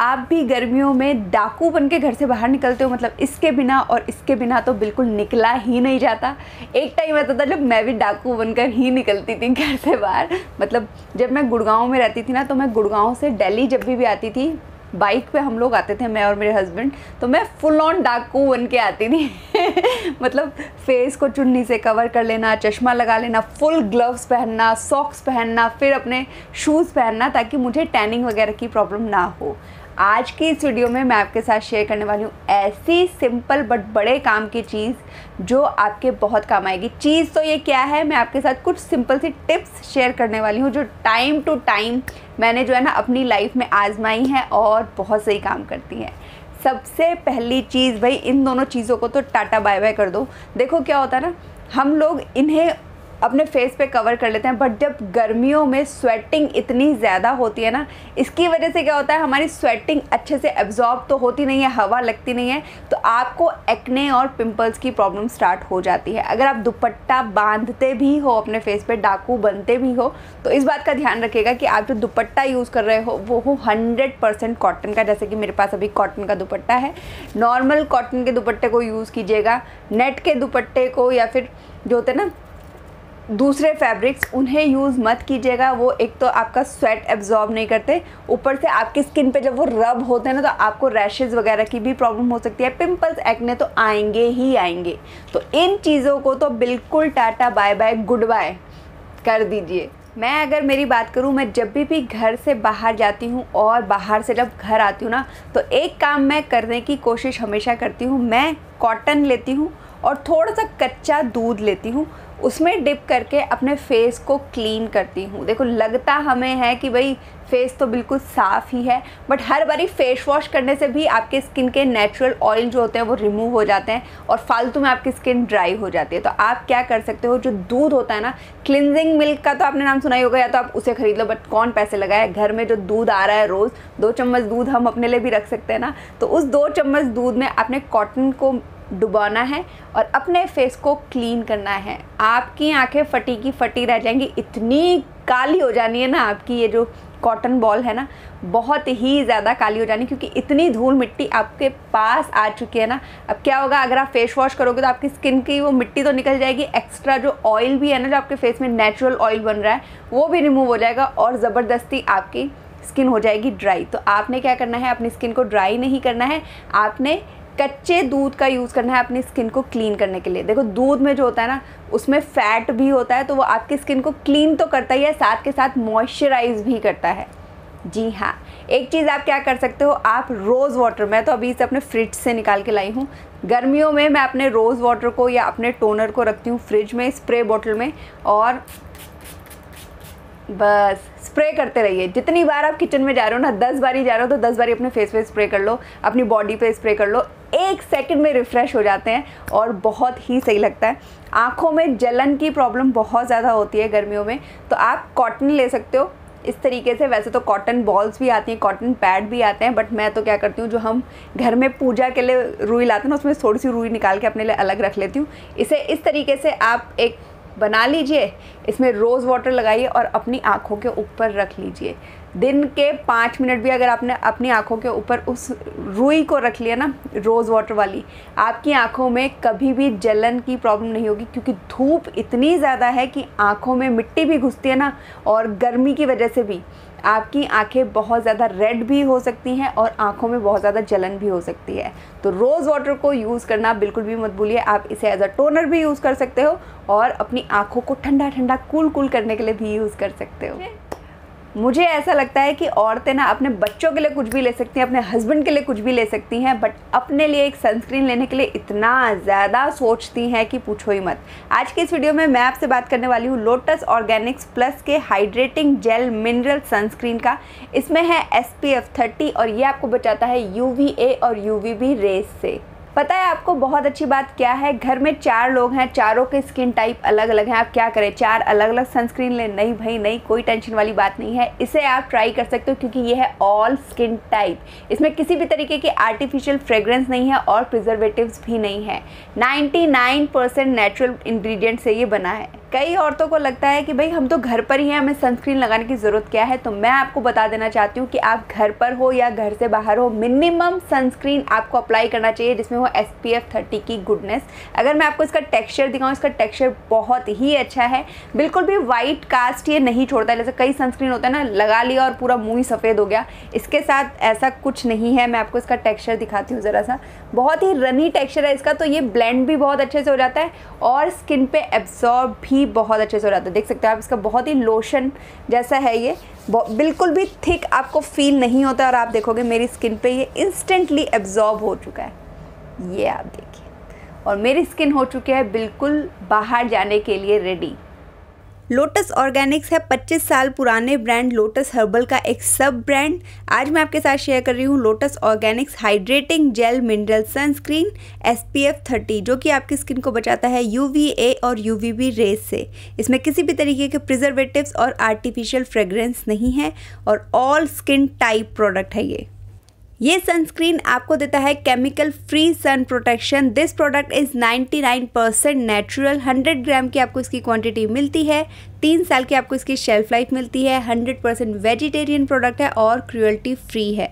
आप भी गर्मियों में डाकू बन के घर से बाहर निकलते हो मतलब इसके बिना और इसके बिना तो बिल्कुल निकला ही नहीं जाता। एक टाइम ऐसा था जब मैं भी डाकू बनकर ही निकलती थी घर से बाहर। मतलब जब मैं गुड़गांव में रहती थी ना तो मैं गुड़गांव से दिल्ली जब भी भी आती थी बाइक पे हम लोग आते थे, मैं और मेरे हस्बैंड तो मैं फुल ऑन डाकू बन के आती थी। मतलब फेस को चुन्नी से कवर कर लेना, चश्मा लगा लेना फुल ग्लव्स पहनना सॉक्स पहनना, फिर अपने शूज़ पहनना, ताकि मुझे टैनिंग वगैरह की प्रॉब्लम ना हो। आज की इस वीडियो में मैं आपके साथ शेयर करने वाली हूँ ऐसी सिंपल बट बड़े काम की चीज़ जो आपके बहुत काम आएगी। चीज़ तो ये क्या है? मैं आपके साथ कुछ सिंपल सी टिप्स शेयर करने वाली हूँ जो टाइम टू टाइम मैंने जो है ना अपनी लाइफ में आजमाई है और बहुत सही काम करती हैं। सबसे पहली चीज़ भाई, इन दोनों चीज़ों को तो टाटा बाय बाय कर दो। देखो क्या होता है ना, हम लोग इन्हें अपने फेस पे कवर कर लेते हैं बट जब गर्मियों में स्वेटिंग इतनी ज़्यादा होती है ना, इसकी वजह से क्या होता है, हमारी स्वेटिंग अच्छे से एब्जॉर्ब तो होती नहीं है, हवा लगती नहीं है तो आपको एक्ने और पिंपल्स की प्रॉब्लम स्टार्ट हो जाती है। अगर आप दुपट्टा बांधते भी हो, अपने फेस पे डाकू बनते भी हो तो इस बात का ध्यान रखिएगा कि आप जो दुपट्टा यूज़ कर रहे हो, वो हो हंड्रेड परसेंट कॉटन का। जैसे कि मेरे पास अभी कॉटन का दुपट्टा है नॉर्मल कॉटन के दुपट्टे को यूज़ कीजिएगा नेट के दुपट्टे को या फिर जो होते हैं ना दूसरे फैब्रिक्स उन्हें यूज़ मत कीजिएगा। वो एक तो आपका स्वेट एब्जॉर्ब नहीं करते। ऊपर से आपकी स्किन पे जब वो रब होते हैं ना तो आपको रैशेज़ वगैरह की भी प्रॉब्लम हो सकती है। पिंपल्स एक्ने तो आएँगे ही आएँगे। तो इन चीज़ों को तो बिल्कुल tata bye bye good bye कर दीजिए। मैं अगर मेरी बात करूँ, मैं जब भी भी घर से बाहर जाती हूँ और बाहर से जब घर आती हूँ ना तो एक काम मैं करने की कोशिश हमेशा करती हूँ। मैं कॉटन लेती हूँ और थोड़ा सा कच्चा दूध लेती हूँ। उसमें डिप करके अपने फेस को क्लीन करती हूँ। देखो, लगता हमें है कि भाई फेस तो बिल्कुल साफ़ ही है बट हर बारी फेस वॉश करने से भी आपके स्किन के नेचुरल ऑयल जो होते हैं, वो रिमूव हो जाते हैं और फालतू में आपकी स्किन ड्राई हो जाती है। तो आप क्या कर सकते हो, जो दूध होता है ना क्लिनजिंग मिल्क का तो आपने नाम सुना ही होगा, या तो आप उसे खरीद लो बट कौन पैसे लगाए? घर में जो दूध आ रहा है रोज़, दो चम्मच दूध हम अपने लिए भी रख सकते हैं ना। तो उस दो चम्मच दूध में आपने कॉटन को डुबाना है और अपने फेस को क्लीन करना है। आपकी आँखें फटी की फटी रह जाएँगी। इतनी काली हो जानी है ना आपकी ये जो कॉटन बॉल है ना, बहुत ही ज़्यादा काली हो जानी क्योंकि इतनी धूल मिट्टी आपके पास आ चुकी है ना। अब क्या होगा, अगर आप फेस वॉश करोगे तो आपकी स्किन की वो मिट्टी तो निकल जाएगी। एक्स्ट्रा जो ऑयल भी है ना, जो आपके फेस में नेचुरल ऑयल बन रहा है, वो भी रिमूव हो जाएगा और ज़बरदस्ती आपकी स्किन हो जाएगी ड्राई तो आपने क्या करना है, अपनी स्किन को ड्राई नहीं करना है। आपने कच्चे दूध का यूज़ करना है अपनी स्किन को क्लीन करने के लिए। देखो, दूध में जो होता है ना, उसमें फ़ैट भी होता है तो वो आपकी स्किन को क्लीन तो करता ही है, साथ के साथ मॉइस्चराइज भी करता है। जी हाँ एक चीज़ आप क्या कर सकते हो, आप रोज़ वाटर, मैं तो अभी इसे अपने फ्रिज से निकाल के लाई हूँ। गर्मियों में मैं अपने रोज़ वाटर को या अपने टोनर को रखती हूँ फ्रिज में, स्प्रे बॉटल में, और बस, स्प्रे करते रहिए। जितनी बार आप किचन में जा रहे हो ना, दस बार ही जा रहे हो तो दस बार अपने फेस पे स्प्रे कर लो, अपनी बॉडी पे स्प्रे कर लो। एक सेकंड में रिफ़्रेश हो जाते हैं और बहुत ही सही लगता है। आँखों में जलन की प्रॉब्लम बहुत ज़्यादा होती है गर्मियों में तो आप कॉटन ले सकते हो। इस तरीके से वैसे तो कॉटन बॉल्स भी आती हैं कॉटन पैड भी आते हैं बट मैं तो क्या करती हूँ, जो हम घर में पूजा के लिए रुई लाते हैं ना, उसमें थोड़ी सी रुई निकाल के अपने लिए अलग रख लेती हूँ। इसे इस तरीके से आप एक बना लीजिए, इसमें रोज़ वाटर लगाइए और अपनी आँखों के ऊपर रख लीजिए। दिन के पाँच मिनट भी अगर आपने अपनी आँखों के ऊपर उस रुई को रख लिया ना रोज़ वाटर वाली, आपकी आँखों में कभी भी जलन की प्रॉब्लम नहीं होगी क्योंकि धूप इतनी ज़्यादा है कि आँखों में मिट्टी भी घुसती है ना और गर्मी की वजह से भी। आपकी आँखें बहुत ज़्यादा रेड भी हो सकती हैं और आँखों में बहुत ज़्यादा जलन भी हो सकती है। तो रोज़ वाटर को यूज़ करना बिल्कुल भी मत भूलिए। आप इसे एज अ टोनर भी यूज़ कर सकते हो और अपनी आँखों को ठंडा ठंडा कूल कूल करने के लिए भी यूज़ कर सकते हो। मुझे ऐसा लगता है कि औरतें ना अपने बच्चों के लिए कुछ भी ले सकती हैं, अपने हस्बैंड के लिए कुछ भी ले सकती हैं बट अपने लिए एक सनस्क्रीन लेने के लिए इतना ज़्यादा सोचती हैं कि पूछो ही मत। आज की इस वीडियो में मैं आपसे बात करने वाली हूँ लोटस ऑर्गेनिक्स प्लस के हाइड्रेटिंग जेल मिनरल सनस्क्रीन का। इसमें है एस पी और ये आपको बचाता है यू वी ए और यू रेस से। पता है आपको बहुत अच्छी बात क्या है? घर में चार लोग हैं, चारों के स्किन टाइप अलग अलग हैं। आप क्या करें? चार अलग अलग सनस्क्रीन लें। नहीं भाई, नहीं, कोई टेंशन वाली बात नहीं है। इसे आप ट्राई कर सकते हो क्योंकि ये है ऑल स्किन टाइप इसमें किसी भी तरीके की आर्टिफिशियल फ्रेग्रेंस नहीं है और प्रिजर्वेटिव भी नहीं है। 99 परसेंट नेचुरल इन्ग्रीडियंट से ये बना है। कई औरतों को लगता है कि भाई, हम तो घर पर ही हैं, हमें सनस्क्रीन लगाने की ज़रूरत क्या है? तो मैं आपको बता देना चाहती हूँ कि आप घर पर हो या घर से बाहर हो मिनिमम सनस्क्रीन आपको अप्लाई करना चाहिए, जिसमें हो एस पी एफ़ थर्टी की गुडनेस अगर मैं आपको इसका टेक्स्चर दिखाऊँ, इसका टेक्स्चर बहुत ही अच्छा है। बिल्कुल भी वाइट कास्ट ये नहीं छोड़ता जैसे कई सनस्क्रीन होता है ना, लगा लिया और पूरा मुँह ही सफ़ेद हो गया। इसके साथ ऐसा कुछ नहीं है। मैं आपको इसका टेक्स्चर दिखाती हूँ ज़रा सा। बहुत ही रनी टेक्स्चर है इसका तो ये ब्लेंड भी बहुत अच्छे से हो जाता है और स्किन पे एब्जॉर्ब भी बहुत अच्छे से हो जाता है। देख सकते हो आप, इसका बहुत ही लोशन जैसा है ये। बिल्कुल भी थिक आपको फील नहीं होता और आप देखोगे मेरी स्किन पे ये इंस्टेंटली एब्जॉर्ब हो चुका है। ये आप देखिए। और मेरी स्किन हो चुकी है बिल्कुल बाहर जाने के लिए रेडी लोटस ऑर्गेनिक्स है 25 साल पुराने ब्रांड लोटस हर्बल का एक सब ब्रांड आज मैं आपके साथ शेयर कर रही हूँ Lotus Organics hydrating gel mineral sunscreen S P F thirty जो कि आपकी स्किन को बचाता है यू वी ए और यू वी बी रेज से। इसमें किसी भी तरीके के प्रिजर्वेटिव्स और आर्टिफिशियल फ्रेगरेंस नहीं है और ऑल स्किन टाइप प्रोडक्ट है ये। ये सनस्क्रीन आपको देता है chemical free sun protection this product is 99 percent natural 100 gram की आपको इसकी क्वांटिटी मिलती है. तीन साल की आपको इसकी शेल्फ लाइफ मिलती है. 100 परसेंट वेजिटेरियन प्रोडक्ट है और क्रूअल्टी फ्री है.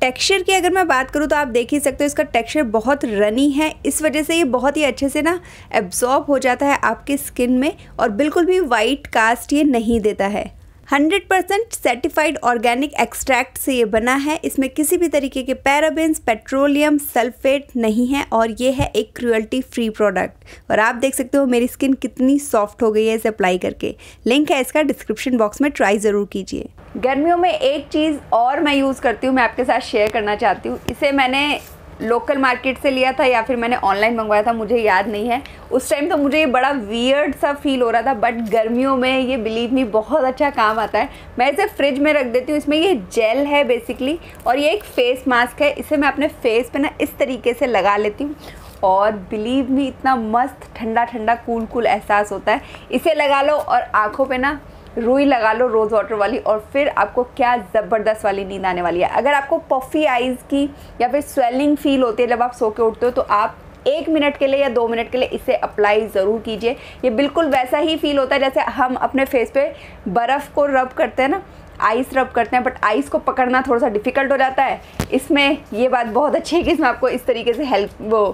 टेक्सचर की अगर मैं बात करूँ तो आप देख ही सकते हो इसका टेक्सचर बहुत रनी है. इस वजह से ये बहुत ही अच्छे से ना एब्जॉर्ब हो जाता है आपके स्किन में और बिल्कुल भी वाइट कास्ट ये नहीं देता है। Hundred percent certified organic extract से ये बना है। इसमें किसी भी तरीके के पैराबिन्स पेट्रोलियम सल्फेट नहीं है और ये है एक क्रुअल्टी फ्री प्रोडक्ट और आप देख सकते हो मेरी स्किन कितनी सॉफ्ट हो गई है इसे अप्लाई करके। लिंक है इसका डिस्क्रिप्शन बॉक्स में ट्राई ज़रूर कीजिए। गर्मियों में एक चीज़ और मैं यूज़ करती हूँ, मैं आपके साथ शेयर करना चाहती हूँ। इसे मैंने लोकल मार्केट से लिया था या फिर मैंने ऑनलाइन मंगवाया था, मुझे याद नहीं है। उस टाइम तो मुझे ये बड़ा वियर्ड सा फील हो रहा था बट गर्मियों में ये बिलीव मी बहुत अच्छा काम आता है। मैं इसे फ्रिज में रख देती हूँ, इसमें ये जेल है बेसिकली और ये एक फेस मास्क है। इसे मैं अपने फेस पे ना इस तरीके से लगा लेती हूँ, और बिलीव मी इतना मस्त ठंडा ठंडा कूल कूल एहसास होता है। इसे लगा लो और आँखों पे ना रुई लगा लो रोज़ वाटर वाली और फिर आपको क्या ज़बरदस्त वाली नींद आने वाली है। अगर आपको पफ़ी आइज़ की या फिर स्वेलिंग फील होती है जब आप सो के उठते हो तो आप एक मिनट के लिए या दो मिनट के लिए इसे अप्लाई ज़रूर कीजिए। ये बिल्कुल वैसा ही फील होता है जैसे हम अपने फेस पे बर्फ़ को रब करते हैं ना आइस रब करते हैं बट आइस को पकड़ना थोड़ा सा डिफ़िकल्ट हो जाता है। इसमें ये बात बहुत अच्छी है कि इसमें आपको इस तरीके से हेल्प वो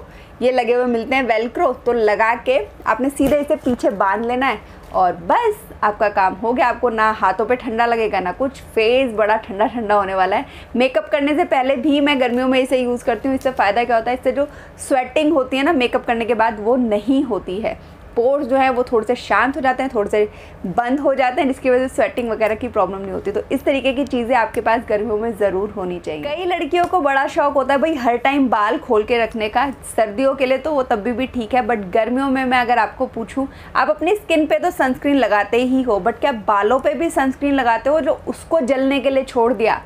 ये लगे हुए मिलते हैं वेलक्रो तो लगा के आपने सीधे इसे पीछे बाँध लेना है और बस। आपका काम हो गया, आपको ना हाथों पे ठंडा लगेगा, ना कुछ। फेस बड़ा ठंडा ठंडा होने वाला है। मेकअप करने से पहले भी मैं गर्मियों में इसे यूज़ करती हूँ। इससे फ़ायदा क्या होता है? इससे जो स्वेटिंग होती है ना मेकअप करने के बाद वो नहीं होती है। पोर्स जो है वो थोड़े से शांत हो जाते हैं थोड़े से बंद हो जाते हैं जिसकी वजह से स्वेटिंग वगैरह की प्रॉब्लम नहीं होती। तो इस तरीके की चीज़ें आपके पास गर्मियों में ज़रूर होनी चाहिए। कई लड़कियों को बड़ा शौक होता है भाई हर टाइम बाल खोल के रखने का। सर्दियों के लिए तो वो तब भी, ठीक है बट गर्मियों में मैं अगर आपको पूछूँ आप अपनी स्किन पर तो सनस्क्रीन लगाते ही हो बट क्या बालों पर भी सनस्क्रीन लगाते हो जो उसको जलने के लिए छोड़ दिया?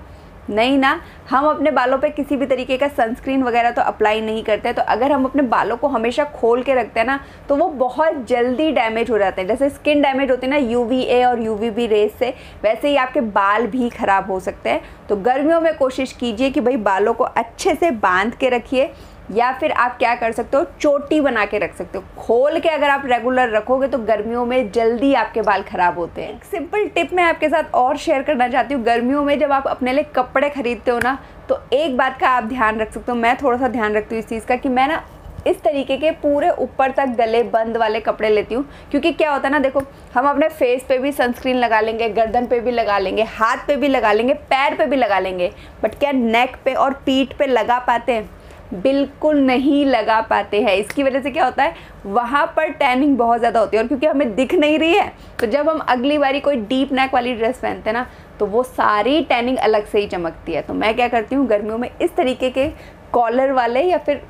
नहीं ना, हम अपने बालों पे किसी भी तरीके का सनस्क्रीन वगैरह तो अप्लाई नहीं करते तो अगर हम अपने बालों को हमेशा खोल के रखते हैं ना तो वो बहुत जल्दी डैमेज हो जाते हैं। जैसे स्किन डैमेज होती है ना यूवीए और यू वी रेस से, वैसे ही आपके बाल भी ख़राब हो सकते हैं। तो गर्मियों में कोशिश कीजिए कि भाई बालों को अच्छे से बाँध के रखिए। या फिर आप क्या कर सकते हो, चोटी बना के रख सकते हो। खोल के अगर आप रेगुलर रखोगे तो गर्मियों में जल्दी आपके बाल खराब होते हैं। सिंपल टिप मैं आपके साथ और शेयर करना चाहती हूँ। गर्मियों में जब आप अपने लिए कपड़े खरीदते हो ना तो एक बात का आप ध्यान रख सकते हो। मैं थोड़ा सा ध्यान रखती हूँ इस चीज़ का कि मैं ना इस तरीके के पूरे ऊपर तक गले बंद वाले कपड़े लेती हूँ। क्योंकि क्या होता है ना, देखो, हम अपने फेस पे भी सनस्क्रीन लगा लेंगे, गर्दन पे भी लगा लेंगे, हाथ पे भी लगा लेंगे, पैर पे भी लगा लेंगे बट क्या नेक पे और पीठ पे लगा पाते हैं? बिल्कुल नहीं लगा पाते हैं। इसकी वजह से क्या होता है, वहाँ पर टैनिंग बहुत ज़्यादा होती है और क्योंकि हमें दिख नहीं रही है तो जब हम अगली बारी कोई डीप नेक वाली ड्रेस पहनते हैं ना तो वो सारी टैनिंग अलग से ही चमकती है। तो मैं क्या करती हूँ, गर्मियों में इस तरीके के कॉलर वाले या फिर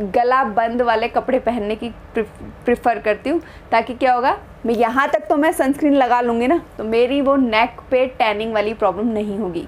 गला बंद वाले कपड़े पहनने की प्रिफर करती हूँ, ताकि क्या होगा, मैं यहाँ तक तो मैं सनस्क्रीन लगा लूँगी ना तो मेरी वो नेक पे टैनिंग वाली प्रॉब्लम नहीं होगी।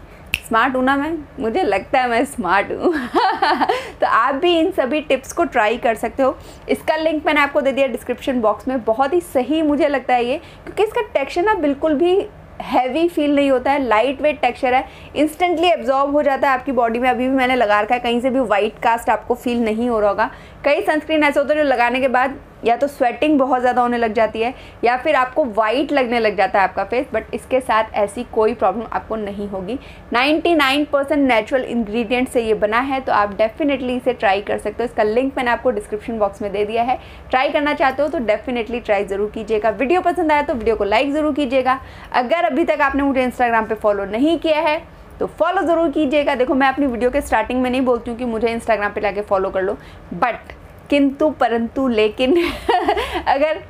स्मार्ट हूँ ना मैं, मुझे लगता है मैं स्मार्ट हूँ। तो आप भी इन सभी टिप्स को ट्राई कर सकते हो। इसका लिंक मैंने आपको दे दिया डिस्क्रिप्शन बॉक्स में, बहुत ही सही मुझे लगता है ये, क्योंकि इसका टेक्सचर ना बिल्कुल भी हैवी फील नहीं होता है लाइट वेट टेक्सचर है इंस्टेंटली एब्जॉर्ब हो जाता है आपकी बॉडी में। अभी भी मैंने लगा रखा है, कहीं से भी वाइट कास्ट आपको फील नहीं हो रहा होगा। कई सनस्क्रीन ऐसे होते हैं जो लगाने के बाद या तो स्वेटिंग बहुत ज़्यादा होने लग जाती है, या फिर आपको वाइट लगने लग जाता है आपका फेस बट इसके साथ ऐसी कोई प्रॉब्लम आपको नहीं होगी। 99 परसेंट नेचुरल इंग्रेडिएंट से ये बना है तो आप डेफिनेटली इसे ट्राई कर सकते हो। इसका लिंक मैंने आपको डिस्क्रिप्शन बॉक्स में दे दिया है। ट्राई करना चाहते हो तो डेफिनेटली ट्राई ज़रूर कीजिएगा। वीडियो पसंद आया तो वीडियो को लाइक ज़रूर कीजिएगा। अगर अभी तक आपने मुझे इंस्टाग्राम पर फॉलो नहीं किया है तो फॉलो ज़रूर कीजिएगा। देखो, मैं अपनी वीडियो के स्टार्टिंग में नहीं बोलती हूँ कि मुझे इंस्टाग्राम पे जाके फॉलो कर लो बट किंतु, परंतु, लेकिन, अगर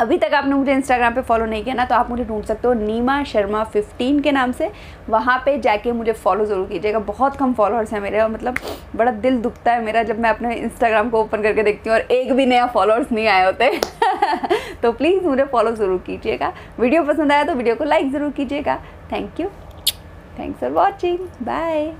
अभी तक आपने मुझे इंस्टाग्राम पे फॉलो नहीं किया ना तो आप मुझे ढूंढ सकते हो नीमा शर्मा 15 के नाम से। वहाँ पे जाके मुझे फॉलो ज़रूर कीजिएगा। बहुत कम फॉलोअर्स हैं मेरे और मतलब बड़ा दिल दुखता है मेरा जब मैं अपने इंस्टाग्राम को ओपन करके देखती हूँ और एक भी नया फॉलोअर्स नहीं आए होते। तो प्लीज़ मुझे फॉलो ज़रूर कीजिएगा। वीडियो पसंद आया तो वीडियो को लाइक ज़रूर कीजिएगा। Thank you thanks for watching bye